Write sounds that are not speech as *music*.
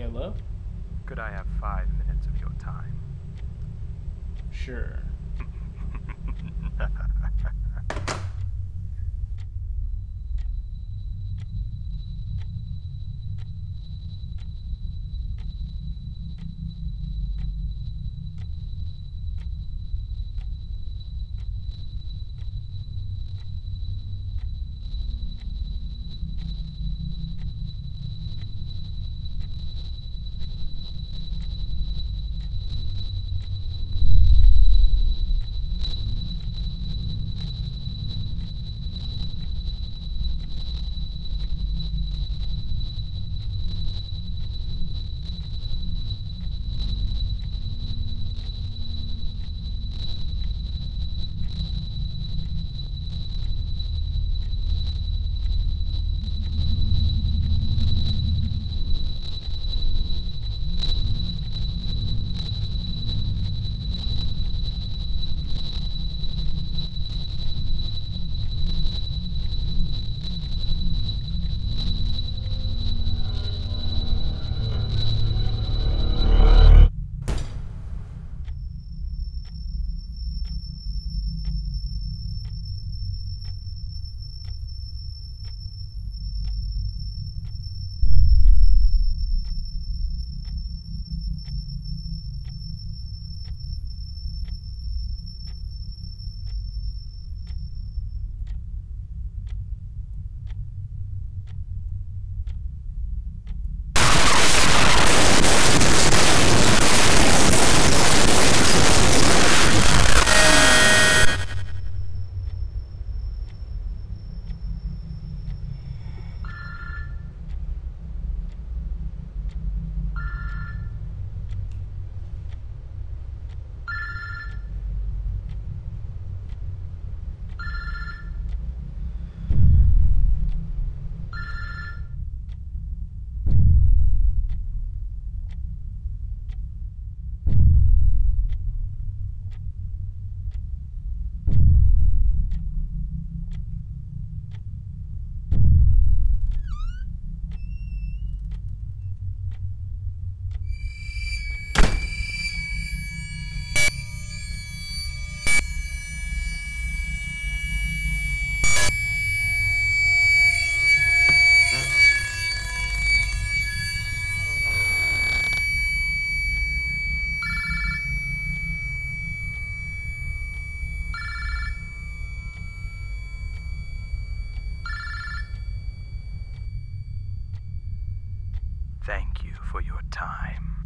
Hello? Could I have five minutes of your time? Sure. *laughs* for your time.